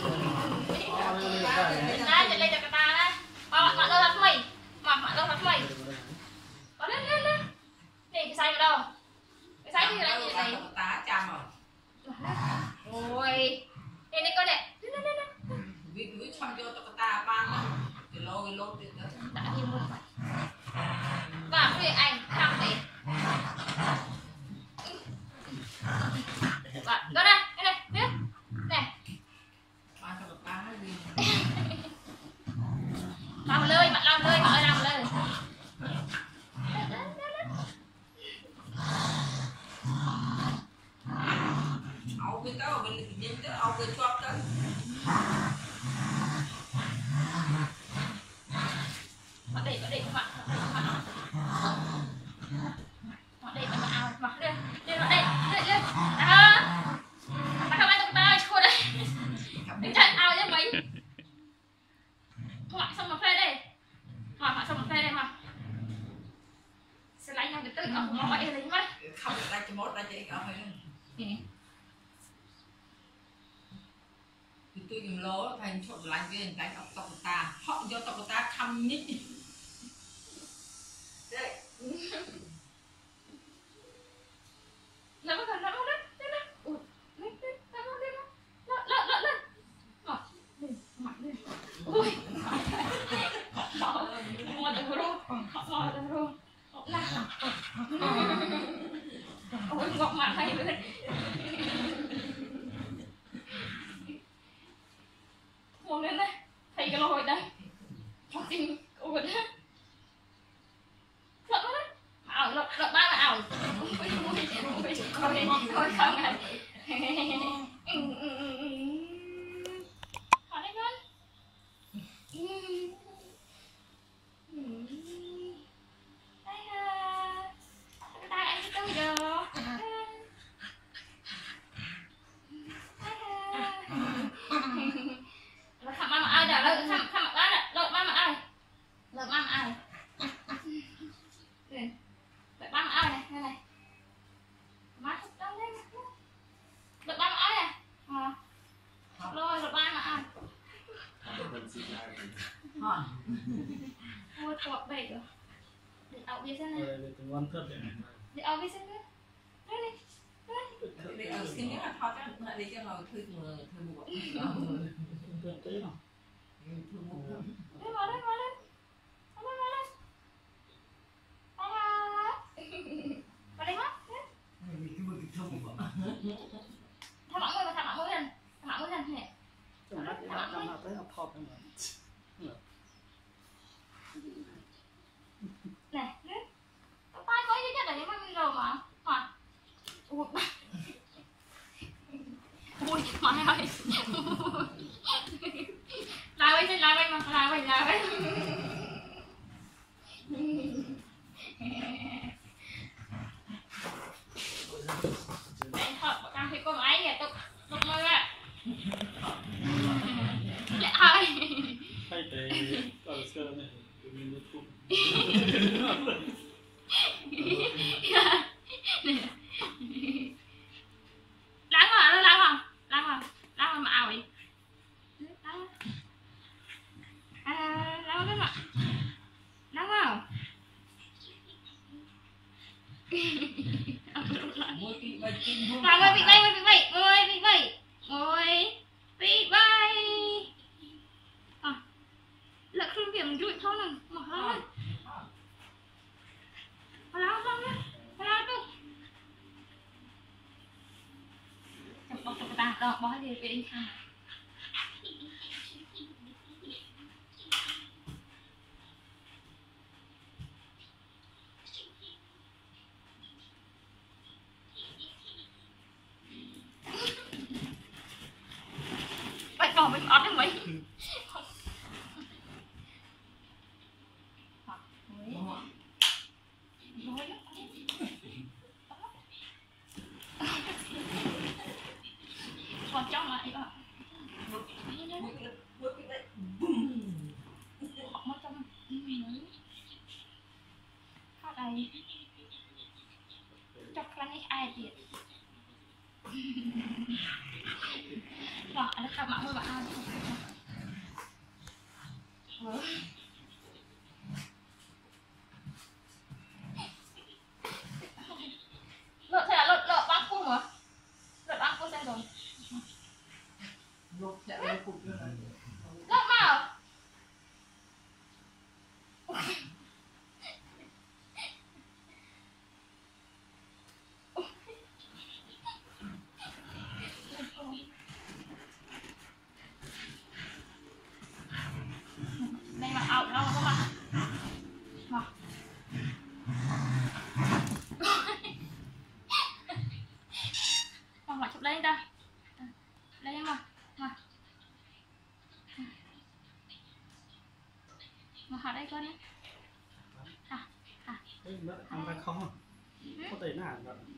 តែលេខតែកតាណាបើមកដល់ថាថ្មីមកមកដល់ថាថ្មីបើនេះនេះនេះគេខ្សែម្ដងខ្សែនេះឡើងនេះតែតាចាំមកអូយនេះនេះក៏នេះនេះនេះវិវិឆាំយកតុកតាបានគីឡូគីឡូទៀតទៅដាក់វាមួយបាទព្រាឯងមកលើយមកឡើងលើយមកឲ្យឡើងលើអោគេទៅវិញនិយាយទៅអោគេជាប់ទៅអស់មកអីលេងមកខំដាច់ចំត់ដាច់អីអស់ហើយគឺទូចំលោថាឈប់ឡាញ់វាដាច់អត់តុកតាហក់យកតុកតាខំញិចงอกมาให้เลยគាត់បែកដូចអោវាសិនណាដូចទៅវ៉ាន់ធឹកដូចអោវាសិនណានេះនេះអត់ស្គីនេះអត់ថតទេបើនេះយើងមកធ្វើមើលធ្វើមុខទៅទៅណាធ្វើមុខទៅមកទៅមកទៅทำหมาเมื่อทำหมาเมื่อทำหมาเมื่อทำเนี่ยทำหมาเมื่อทำหมาเมื่อทำหมาเมื่อ Lắng vào, lắng vào. Lắng vào, lắng vào mà ảo ấy. À, lắng vào Lắng vào. Lắng vào, bị bay, bị Mahal. Wala ka ba? Wala to. Chọc bọc chọc bà đọc bỏ đi về đi thằng. Bạch bỏ mình ọt được mấy. ហើយចុះខ្លាំងនេះឯទៀតបាទឥឡូវខាប់មកមើលបាក់អត់ vào đâu các bạn Vòng lại chụp lên ta Lên em rồi Mà Mà hả đây con đấy Hả Hả Đây mỡ ăn ra không Có thể là hả